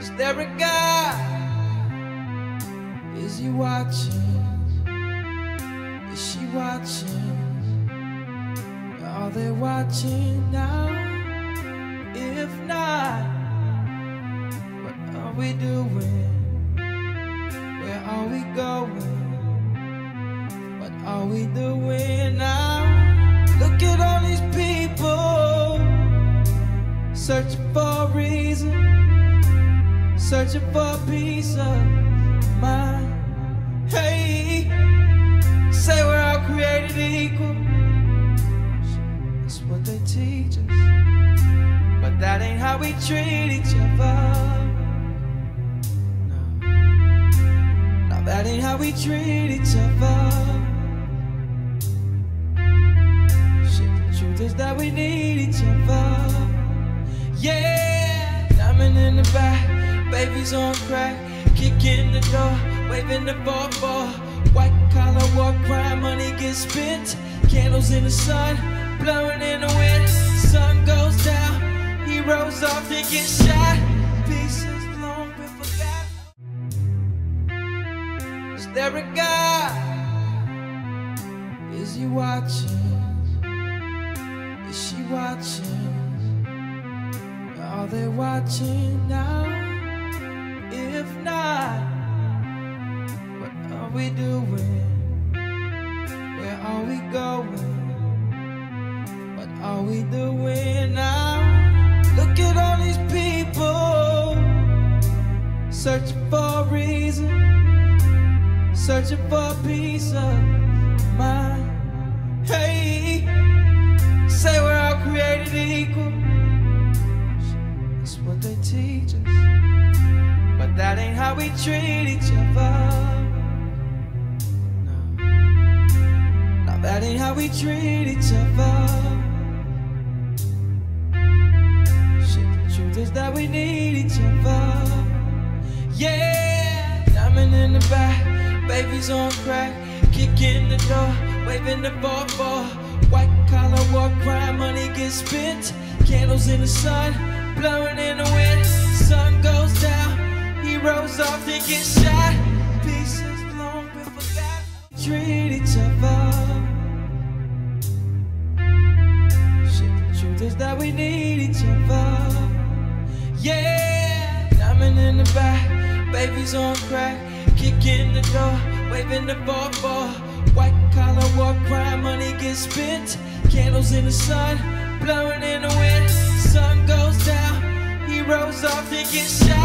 Is there a God? Is he watching? Is she watching? Are they watching now? If not, what are we doing? Where are we going? What are we doing now? Look at all these people searching for a reason, searching for a peace of mind. Hey, say we're all created equal. That's what they teach us. But that ain't how we treat each other. No. Now that ain't how we treat each other. Shit, the truth is that we need each other. Yeah, diamond in the back, babies on crack, kick in the door, waving the ball ball. White collar war crime, money gets spent. Candles in the sun, blowing in the wind. Sun goes down, heroes often get shot. Pieces long been forgotten. Is there a God? Is he watching? Is she watching? Are they watching now? We doing? Where are we going? What are we doing now? Look at all these people searching for reason, searching for a peace of mind. Hey, say we're all created equal. That's what they teach us. But that ain't how we treat each other. That ain't how we treat each other. Shit, the truth is that we need each other. Yeah, diamond in the back, babies on crack, kick in the door, waving the ball ball. White collar war crime, money gets spent. Candles in the sun, blowing in the wind. Sun goes down, heroes often get shot. Pieces long been forgotten. Treat each other. Is that we need each other. Yeah, diamond in the back, babies on crack, kick in the door, waving the ball ball. White collar war crime, money gets spent. Candles in the sun, blowing in the wind. Sun goes down, heroes often get shot.